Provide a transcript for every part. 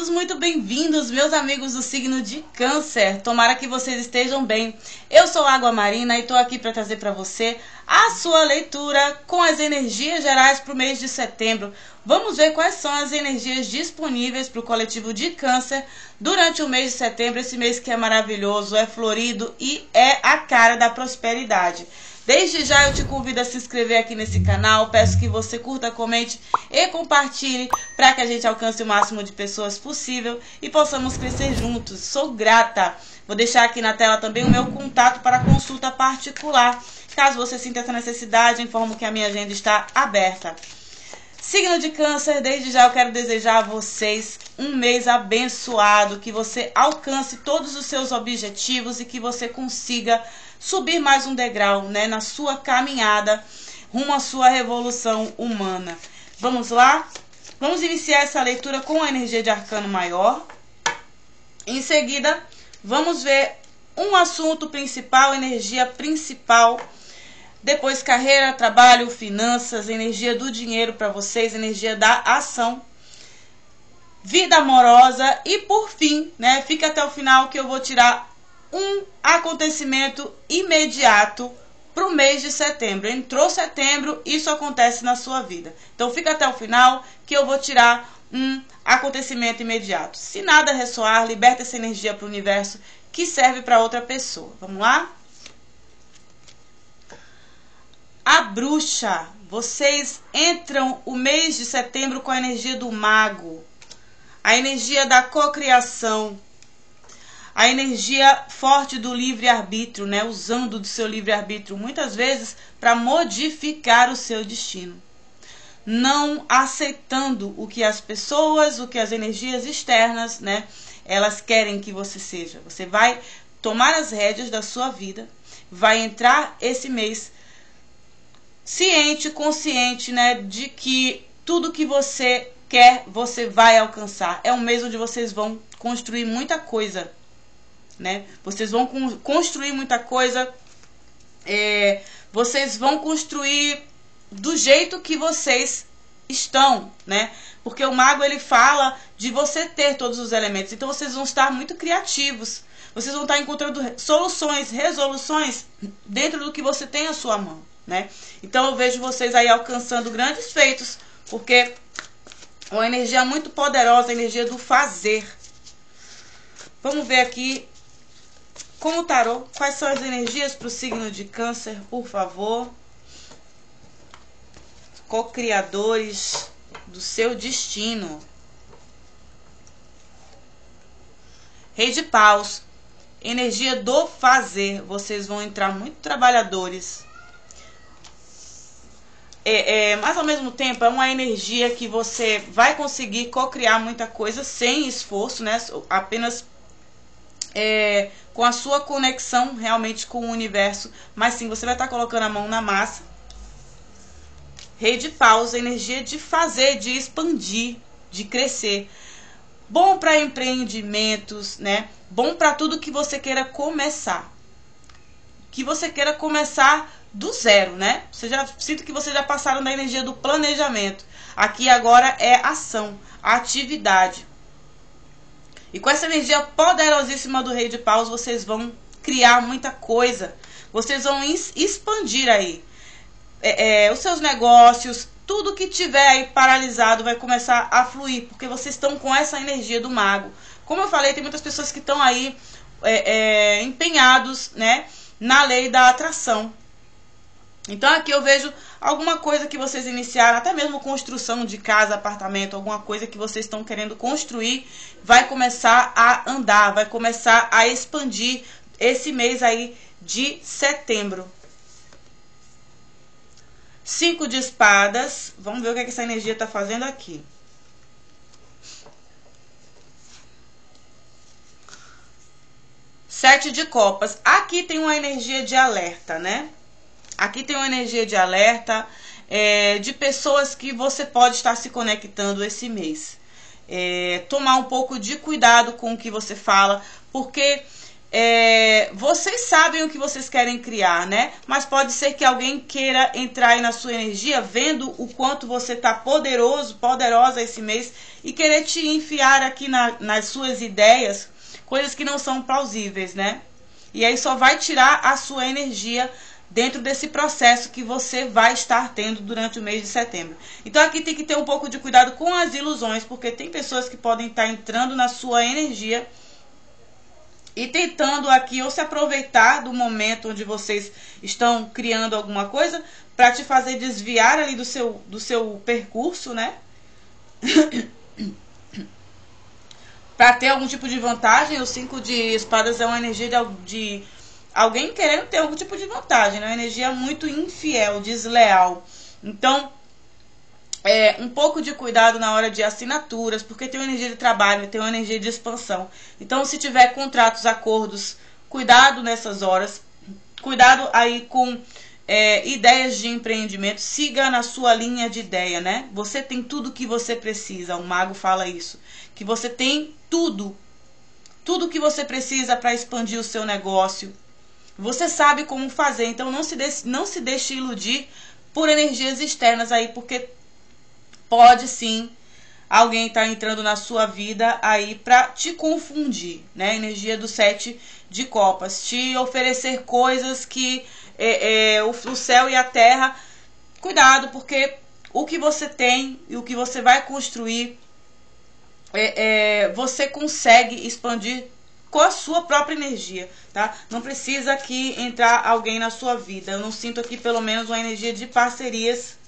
todos muito bem-vindos, meus amigos do signo de Câncer. Tomara que vocês estejam bem. Eu sou Água Marina e estou aqui para trazer para você a sua leitura com as energias gerais para o mês de setembro. Vamos ver quais são as energias disponíveis para o coletivo de Câncer durante o mês de setembro, esse mês que é maravilhoso, é florido e é a cara da prosperidade. Desde já eu te convido a se inscrever aqui nesse canal. Peço que você curta, comente e compartilhe para que a gente alcance o máximo de pessoas possível e possamos crescer juntos. Sou grata. Vou deixar aqui na tela também o meu contato para consulta particular. Caso você sinta essa necessidade, informo que a minha agenda está aberta. Signo de Câncer, desde já eu quero desejar a vocês um mês abençoado, que você alcance todos os seus objetivos e que você consiga subir mais um degrau, né, na sua caminhada rumo à sua revolução humana. Vamos lá? Vamos iniciar essa leitura com a energia de arcano maior. Em seguida, vamos ver um assunto principal, energia principal. Depois, carreira, trabalho, finanças, energia do dinheiro para vocês, energia da ação. Vida amorosa e por fim, né? Fica até o final que eu vou tirar um acontecimento imediato para o mês de setembro. Entrou setembro, isso acontece na sua vida. Então fica até o final que eu vou tirar um acontecimento imediato. Se nada ressoar, liberta essa energia para o universo que serve para outra pessoa. Vamos lá? A bruxa. Vocês entram o mês de setembro com a energia do mago, a energia da cocriação, a energia forte do livre-arbítrio, né? usando do seu livre-arbítrio muitas vezes para modificar o seu destino. Não aceitando o que as pessoas, o que as energias externas, né, elas querem que você seja. Você vai tomar as rédeas da sua vida, vai entrar esse mês ciente, consciente, né, de que tudo que você quer, você vai alcançar. É um mês onde vocês vão construir muita coisa né? Vocês vão construir muita coisa, é, vocês vão construir do jeito que vocês estão, né? Porque o mago ele fala de você ter todos os elementos. Então vocês vão estar muito criativos. Vocês vão estar encontrando soluções, resoluções dentro do que você tem à sua mão, né? Então eu vejo vocês aí alcançando grandes feitos, porque uma energia muito poderosa, a energia do fazer. Vamos ver aqui como tarô, quais são as energias para o signo de câncer, por favor? Co-criadores do seu destino. Rei de paus, energia do fazer. Vocês vão entrar muito trabalhadores. É, é, mas ao mesmo tempo é uma energia que você vai conseguir co-criar muita coisa sem esforço, né? Apenas é, com a sua conexão realmente com o universo. Mas sim, você vai estar colocando a mão na massa. Rei de energia de fazer, de expandir, de crescer. Bom para empreendimentos, né? Bom para tudo que você queira começar. Que você queira começar do zero, né? Você já sinto que vocês já passaram da energia do planejamento. Aqui agora é ação, atividade. E com essa energia poderosíssima do Rei de Paus, vocês vão criar muita coisa. Vocês vão expandir aí é, é, os seus negócios, tudo que tiver aí paralisado vai começar a fluir, porque vocês estão com essa energia do mago. Como eu falei, tem muitas pessoas que estão aí é, é empenhados, né, na lei da atração. Então aqui eu vejo alguma coisa que vocês iniciaram, até mesmo construção de casa, apartamento, alguma coisa que vocês estão querendo construir, vai começar a andar, vai começar a expandir esse mês aí de setembro. Cinco de espadas. Vamos ver o que, é que essa energia está fazendo aqui. Sete de copas. Aqui tem uma energia de alerta, né? Aqui tem uma energia de alerta é, de pessoas que você pode estar se conectando esse mês. É, tomar um pouco de cuidado com o que você fala, porque é, vocês sabem o que vocês querem criar, né? Mas pode ser que alguém queira entrar aí na sua energia, vendo o quanto você tá poderoso, poderosa esse mês, e querer te enfiar aqui na, nas suas ideias coisas que não são plausíveis, né? E aí só vai tirar a sua energia dentro desse processo que você vai estar tendo durante o mês de setembro. Então aqui tem que ter um pouco de cuidado com as ilusões, porque tem pessoas que podem estar entrando na sua energia e tentando aqui ou se aproveitar do momento onde vocês estão criando alguma coisa para te fazer desviar ali do seu do seu percurso, né? para ter algum tipo de vantagem, o 5 de espadas é uma energia de, de alguém querendo ter algum tipo de vantagem, né? Uma energia muito infiel, desleal. Então, é, um pouco de cuidado na hora de assinaturas, porque tem uma energia de trabalho, tem uma energia de expansão. Então, se tiver contratos, acordos, cuidado nessas horas. Cuidado aí com é, ideias de empreendimento. Siga na sua linha de ideia, né? Você tem tudo que você precisa. O mago fala isso. Que você tem tudo. Tudo que você precisa para expandir o seu negócio. Você sabe como fazer. Então, não se, deixe, não se deixe iludir por energias externas aí, porque pode sim alguém estar tá entrando na sua vida aí para te confundir, né? Energia do sete de copas, te oferecer coisas que é, é, o, o céu e a terra. Cuidado, porque o que você tem e o que você vai construir, é, é, você consegue expandir com a sua própria energia, tá? Não precisa aqui entrar alguém na sua vida. Eu não sinto aqui pelo menos uma energia de parcerias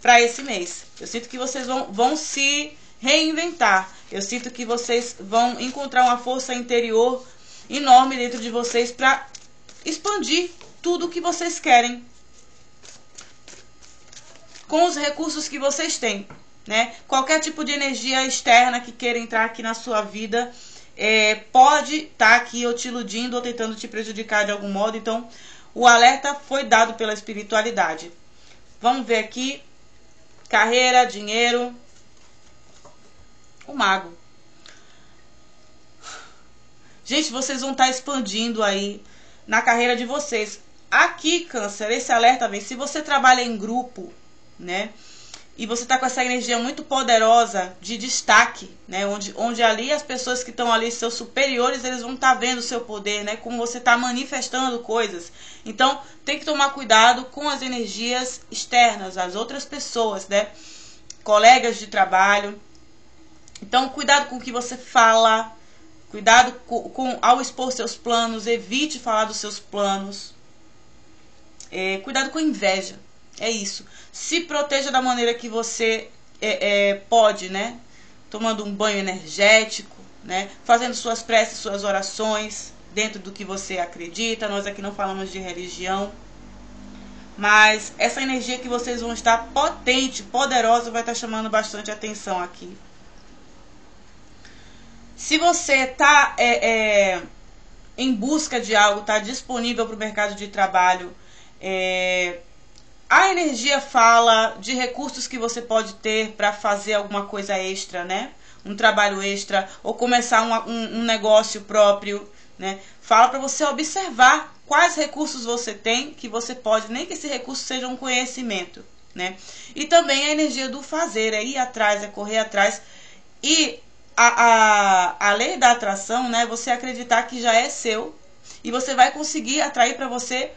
para esse mês. Eu sinto que vocês vão, vão se reinventar. Eu sinto que vocês vão encontrar uma força interior enorme dentro de vocês para expandir tudo o que vocês querem com os recursos que vocês têm, né? Qualquer tipo de energia externa que queira entrar aqui na sua vida é, pode estar tá aqui ou te iludindo ou tentando te prejudicar de algum modo. Então, o alerta foi dado pela espiritualidade. Vamos ver aqui Carreira, dinheiro. O mago. Gente, vocês vão estar expandindo aí na carreira de vocês. Aqui, câncer, esse alerta vem. Se você trabalha em grupo, né? E você está com essa energia muito poderosa de destaque, né? Onde, onde ali as pessoas que estão ali, seus superiores, eles vão estar tá vendo o seu poder, né? Como você está manifestando coisas. Então, tem que tomar cuidado com as energias externas, as outras pessoas, né? Colegas de trabalho. Então, cuidado com o que você fala. Cuidado com, com ao expor seus planos, evite falar dos seus planos. É, cuidado com inveja. É isso. Se proteja da maneira que você é, é, pode, né? Tomando um banho energético, né? Fazendo suas preces, suas orações dentro do que você acredita. Nós aqui não falamos de religião. Mas essa energia que vocês vão estar potente, poderosa, vai estar chamando bastante atenção aqui. Se você está é, é, em busca de algo, está disponível para o mercado de trabalho, é, a energia fala de recursos que você pode ter para fazer alguma coisa extra, né? Um trabalho extra ou começar um, um, um negócio próprio, né? Fala para você observar quais recursos você tem que você pode, nem que esse recurso seja um conhecimento, né? E também a energia do fazer, é ir atrás, é correr atrás. E a, a, a lei da atração, né? Você acreditar que já é seu e você vai conseguir atrair para você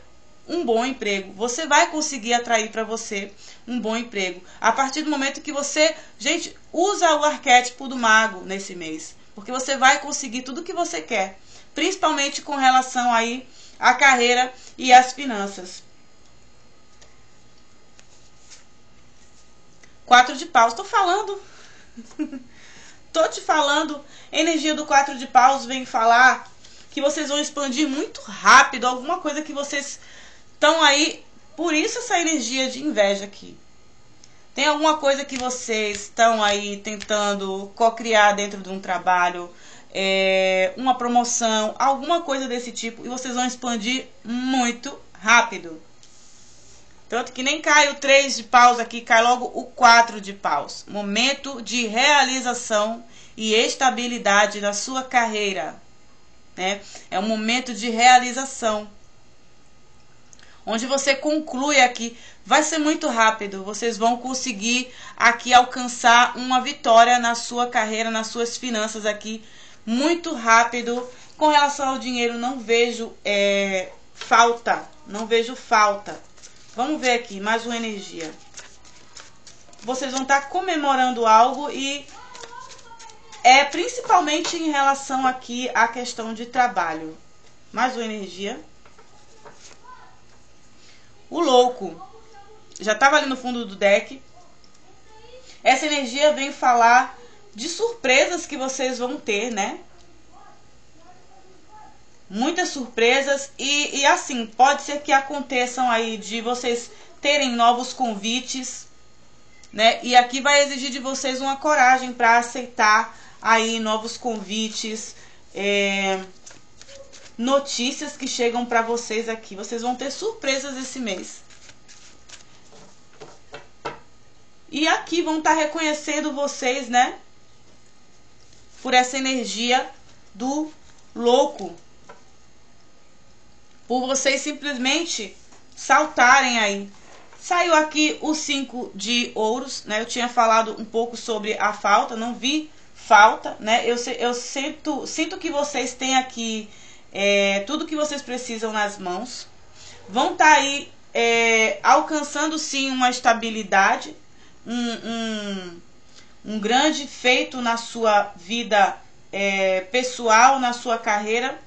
um bom emprego. Você vai conseguir atrair para você um bom emprego. A partir do momento que você, gente, usa o arquétipo do mago nesse mês, porque você vai conseguir tudo o que você quer, principalmente com relação aí à carreira e às finanças. Quatro de paus, tô falando. tô te falando. Energia do quatro de paus vem falar que vocês vão expandir muito rápido alguma coisa que vocês então aí, por isso essa energia de inveja aqui. Tem alguma coisa que vocês estão aí tentando co-criar dentro de um trabalho, é, uma promoção, alguma coisa desse tipo, e vocês vão expandir muito rápido. Tanto que nem cai o 3 de paus aqui, cai logo o 4 de paus. Momento de realização e estabilidade na sua carreira. né? É um momento de realização. Onde você conclui aqui, vai ser muito rápido. Vocês vão conseguir aqui alcançar uma vitória na sua carreira, nas suas finanças aqui, muito rápido. Com relação ao dinheiro, não vejo é, falta, não vejo falta. Vamos ver aqui, mais uma energia. Vocês vão estar comemorando algo e é principalmente em relação aqui à questão de trabalho. Mais uma energia. O louco. Já estava ali no fundo do deck. Essa energia vem falar de surpresas que vocês vão ter, né? Muitas surpresas e, e assim, pode ser que aconteçam aí de vocês terem novos convites, né? E aqui vai exigir de vocês uma coragem para aceitar aí novos convites, é, notícias que chegam para vocês aqui. Vocês vão ter surpresas esse mês. E aqui vão estar tá reconhecendo vocês, né? Por essa energia do louco. Por vocês simplesmente saltarem aí. Saiu aqui o 5 de ouros, né? Eu tinha falado um pouco sobre a falta, não vi falta, né? Eu, eu sinto, sinto que vocês têm aqui é, tudo que vocês precisam nas mãos. Vão estar tá aí é, alcançando sim uma estabilidade, um, um, um, grande feito na sua vida é, pessoal, na sua carreira.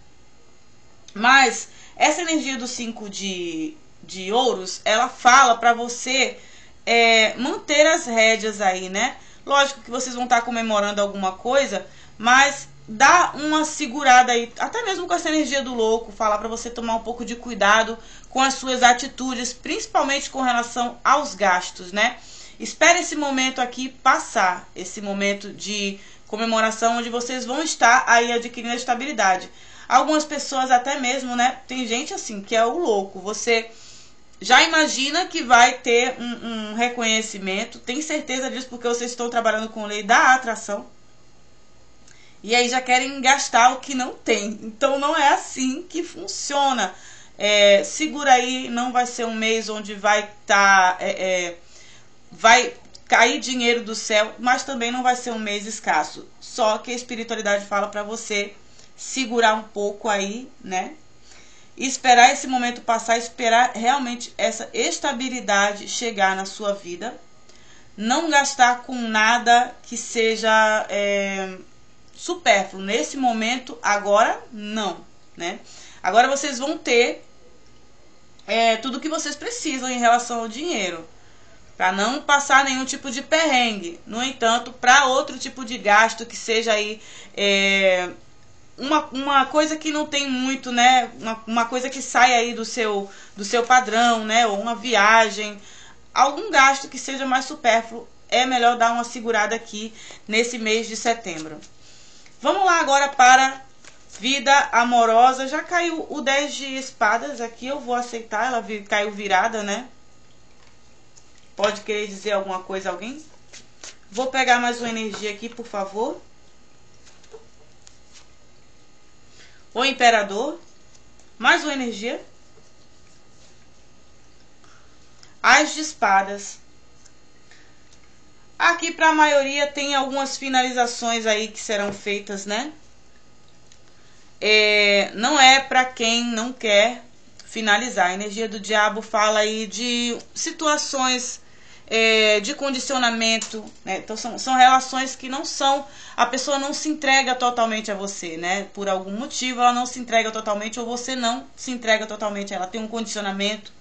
Mas essa energia do 5 de, de ouros, ela fala para você é, manter as rédeas aí, né? Lógico que vocês vão estar comemorando alguma coisa, mas dá uma segurada aí, até mesmo com essa energia do louco, falar para você tomar um pouco de cuidado com as suas atitudes, principalmente com relação aos gastos, né? Espere esse momento aqui passar, esse momento de comemoração onde vocês vão estar aí adquirindo estabilidade. Algumas pessoas até mesmo, né? Tem gente assim que é o louco. Você já imagina que vai ter um, um, reconhecimento, tem certeza disso porque vocês estão trabalhando com lei da atração. E aí já querem gastar o que não tem. Então não é assim que funciona. É, segura aí, não vai ser um mês onde vai estar. Tá, é, é, vai cair dinheiro do céu, mas também não vai ser um mês escasso. Só que a espiritualidade fala para você segurar um pouco aí, né? esperar esse momento passar, esperar realmente essa estabilidade chegar na sua vida. Não gastar com nada que seja é, supérfluo. Nesse momento, agora, não. Né? Agora vocês vão ter é, tudo que vocês precisam em relação ao dinheiro. Para não passar nenhum tipo de perrengue. No entanto, para outro tipo de gasto que seja aí é, uma, uma coisa que não tem muito, né? Uma, uma coisa que sai aí do seu, do seu padrão, né? Ou uma viagem, algum gasto que seja mais supérfluo, é melhor dar uma segurada aqui nesse mês de setembro. Vamos lá agora para vida amorosa. Já caiu o 10 de espadas aqui, eu vou aceitar, ela caiu virada, né? Pode querer dizer alguma coisa alguém? Vou pegar mais uma energia aqui, por favor. O imperador. Mais uma energia. As de espadas. Aqui para a maioria tem algumas finalizações aí que serão feitas, né? É, não é para quem não quer finalizar. A energia do diabo fala aí de situações é, de condicionamento, né? Então são, são relações que não são. A pessoa não se entrega totalmente a você, né? Por algum motivo ela não se entrega totalmente ou você não se entrega totalmente. Ela tem um condicionamento,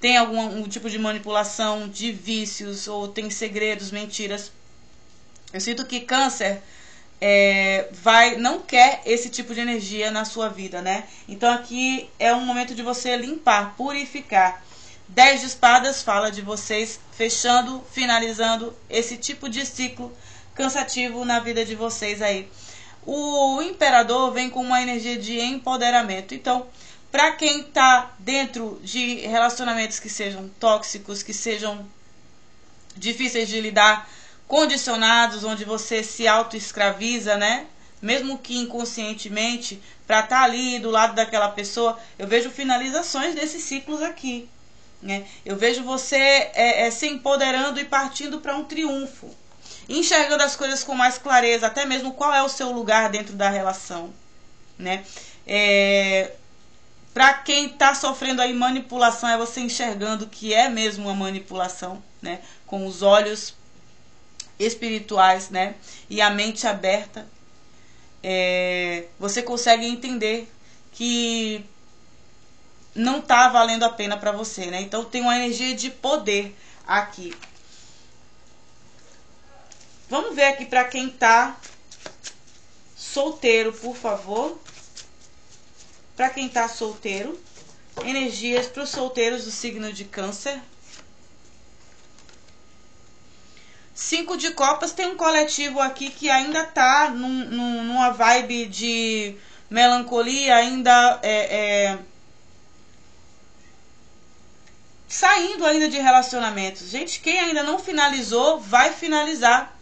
tem algum um tipo de manipulação, de vícios, ou tem segredos, mentiras. Eu sinto que câncer é, vai não quer esse tipo de energia na sua vida, né? Então aqui é um momento de você limpar, purificar. 10 de espadas fala de vocês fechando, finalizando esse tipo de ciclo cansativo na vida de vocês aí. O imperador vem com uma energia de empoderamento. Então, para quem está dentro de relacionamentos que sejam tóxicos, que sejam difíceis de lidar, condicionados, onde você se auto-escraviza, né? mesmo que inconscientemente, para estar tá ali do lado daquela pessoa, eu vejo finalizações desses ciclos aqui. Né? Eu vejo você é, é, se empoderando e partindo para um triunfo, enxergando as coisas com mais clareza, até mesmo qual é o seu lugar dentro da relação. Né? É, para quem está sofrendo aí manipulação, é você enxergando que é mesmo uma manipulação, né? com os olhos espirituais né? e a mente aberta é, você consegue entender que não está valendo a pena para você, né? Então tem uma energia de poder aqui. Vamos ver aqui para quem tá solteiro, por favor. Para quem tá solteiro, energias para os solteiros do signo de Câncer. Cinco de copas tem um coletivo aqui que ainda tá num, num, numa vibe de melancolia, ainda é, é, saindo ainda de relacionamentos. Gente, quem ainda não finalizou, vai finalizar.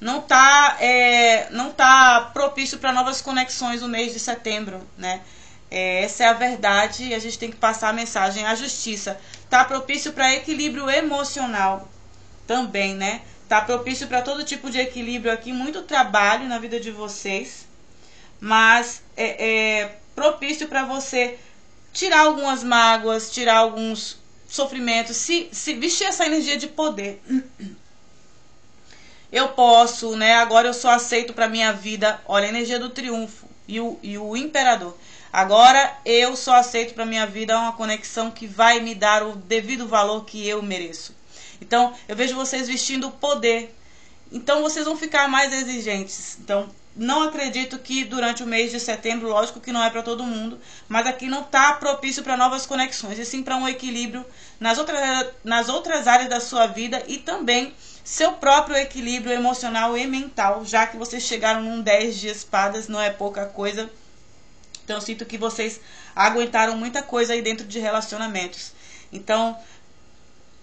Não tá, é, não tá propício para novas conexões no mês de setembro, né? É, essa é a verdade e a gente tem que passar a mensagem. A justiça tá propício para equilíbrio emocional também, né? Tá propício para todo tipo de equilíbrio aqui, muito trabalho na vida de vocês, mas é, é propício para você tirar algumas mágoas, tirar alguns sofrimentos, se, se vestir essa energia de poder. Eu posso, né? Agora eu só aceito para minha vida. Olha a energia do triunfo e o, e o imperador. Agora eu só aceito para minha vida uma conexão que vai me dar o devido valor que eu mereço. Então, eu vejo vocês vestindo poder. Então, vocês vão ficar mais exigentes. Então, não acredito que durante o mês de setembro, lógico que não é para todo mundo, mas aqui não está propício para novas conexões, e sim para um equilíbrio nas outras, nas outras áreas da sua vida e também seu próprio equilíbrio emocional e mental, já que vocês chegaram num 10 de espadas, não é pouca coisa. Então, eu sinto que vocês aguentaram muita coisa aí dentro de relacionamentos. Então,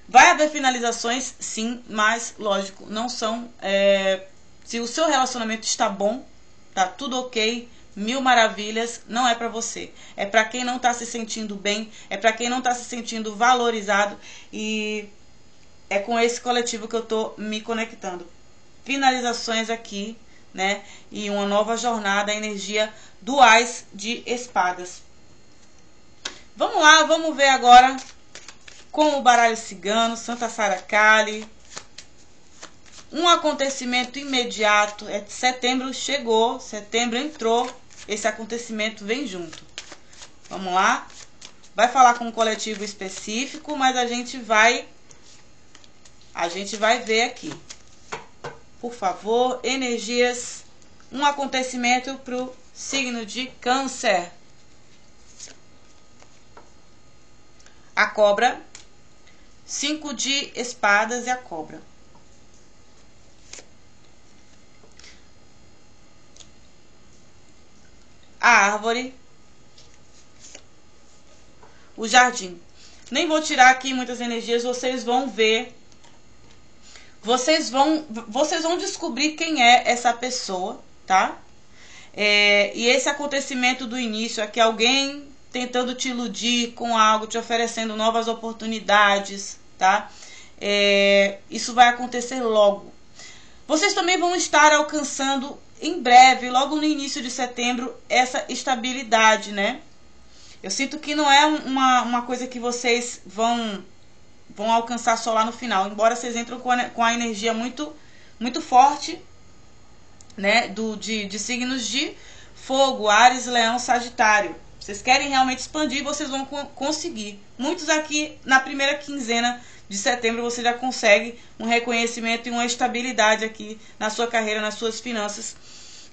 Vai haver finalizações, sim, mas, lógico, não são. É, se o seu relacionamento está bom, tá tudo ok, mil maravilhas, não é para você. É para quem não está se sentindo bem, é para quem não está se sentindo valorizado e é com esse coletivo que eu tô me conectando. Finalizações aqui, né? E uma nova jornada, energia duais de espadas. Vamos lá, vamos ver agora com o baralho cigano, Santa Sara Kali. Um acontecimento imediato, é setembro chegou, setembro entrou, esse acontecimento vem junto. Vamos lá? Vai falar com um coletivo específico, mas a gente vai a gente vai ver aqui. Por favor, energias, um acontecimento para o signo de Câncer. A cobra Cinco de espadas e a cobra. A árvore. O jardim. Nem vou tirar aqui muitas energias, vocês vão ver. Vocês vão, vocês vão descobrir quem é essa pessoa, tá? É, e esse acontecimento do início é que alguém tentando te iludir com algo, te oferecendo novas oportunidades, tá? É, isso vai acontecer logo. Vocês também vão estar alcançando em breve, logo no início de setembro, essa estabilidade, né? Eu sinto que não é uma, uma coisa que vocês vão vão alcançar só lá no final, embora vocês entram com a, com a energia muito muito forte, né, do de, de signos de fogo, Ares, Leão, Sagitário. Vocês querem realmente expandir, vocês vão conseguir. Muitos aqui na primeira quinzena de setembro você já consegue um reconhecimento e uma estabilidade aqui na sua carreira, nas suas finanças.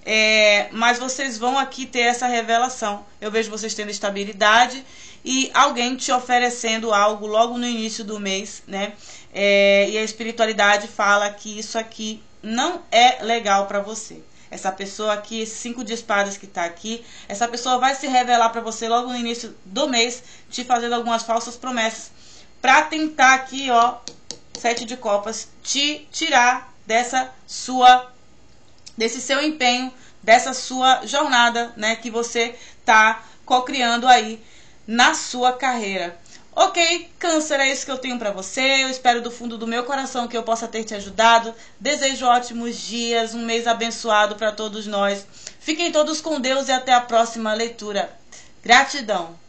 É, mas vocês vão aqui ter essa revelação. Eu vejo vocês tendo estabilidade e alguém te oferecendo algo logo no início do mês, né? É, e a espiritualidade fala que isso aqui não é legal para você. Essa pessoa aqui, esse cinco de espadas que está aqui, essa pessoa vai se revelar para você logo no início do mês, te fazendo algumas falsas promessas, para tentar aqui, ó, sete de copas, te tirar dessa sua desse seu empenho, dessa sua jornada, né, que você tá co-criando aí na sua carreira. Ok, câncer, é isso que eu tenho para você. Eu espero do fundo do meu coração que eu possa ter te ajudado. Desejo ótimos dias, um mês abençoado para todos nós. Fiquem todos com Deus e até a próxima leitura. Gratidão.